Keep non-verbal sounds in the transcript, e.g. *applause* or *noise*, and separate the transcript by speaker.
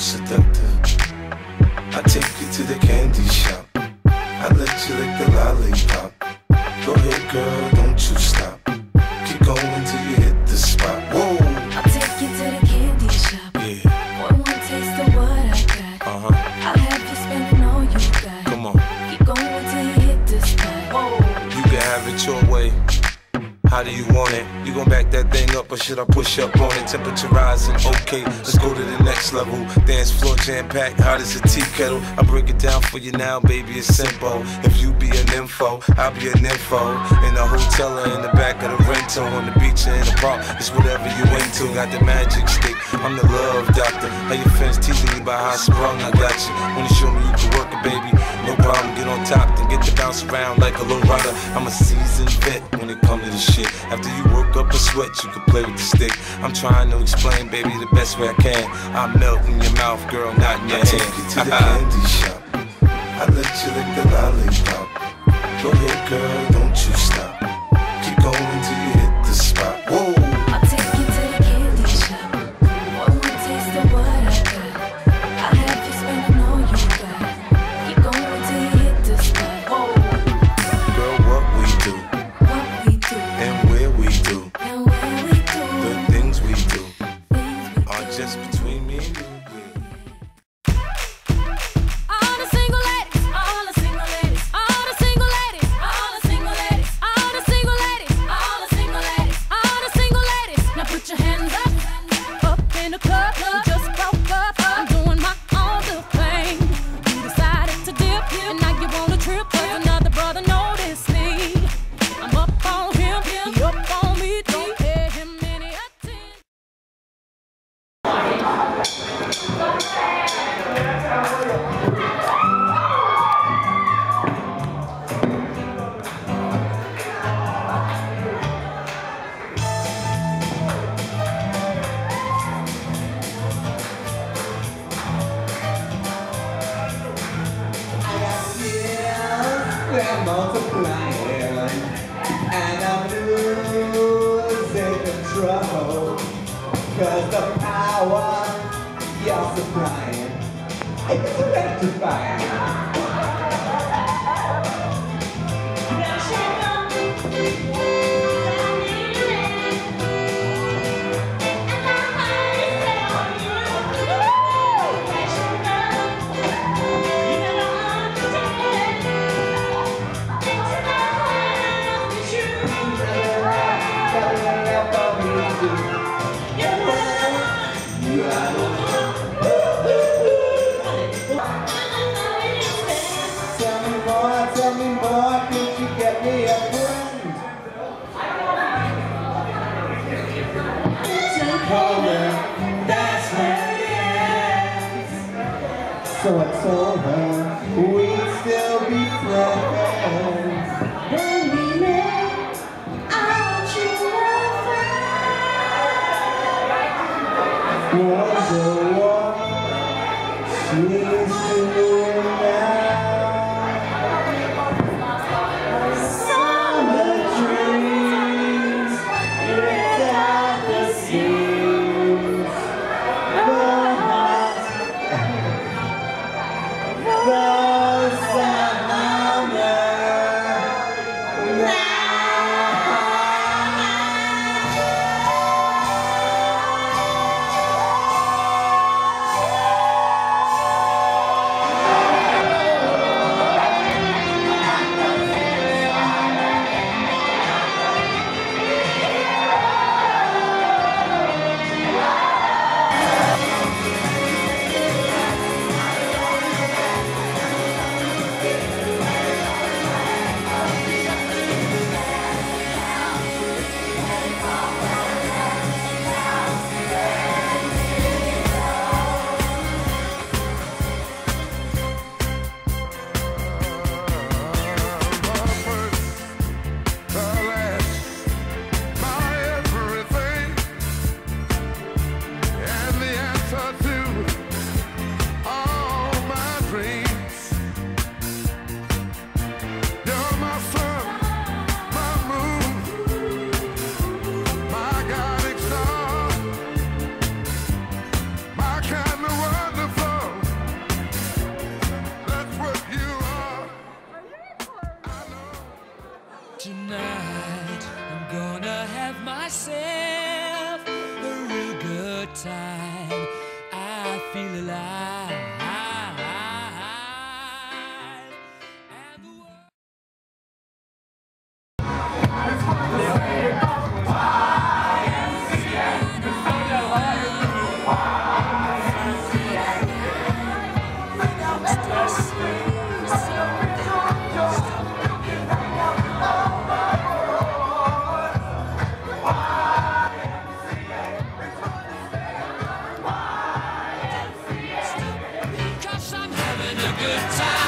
Speaker 1: seductive. I take you to the candy shop. I let you lick the lollipop. Go ahead, girl, How do you want it? You gon' back that thing up or should I push up on it? Temperature rising, okay, let's go to the next level. Dance floor jam packed, hot as a tea kettle. I break it down for you now, baby, it's simple. If you be an info, I'll be an info. In the hotel or in the back of the rental, on the beach or in the park, it's whatever you into. Got the magic stick, I'm the love doctor. How your friends teasing me about how sprung, I got you. Wanna show me you can work it, baby? No problem, get on top, then get to bounce around like a low rider. I'm a seasoned vet when it comes to the shit. After you work up a sweat, you can play with the stick. I'm trying to explain, baby, the best way I can. I melt in your mouth, girl, not in your
Speaker 2: I
Speaker 1: hand.
Speaker 2: take you to the *laughs* candy shop. I let you lick the lollipop. Go ahead, girl, Cause the
Speaker 3: power you're supplying is electrifying. so I told her we'd still be
Speaker 2: friends. Then we met, aren't you
Speaker 3: a
Speaker 4: she's. La alive. good time.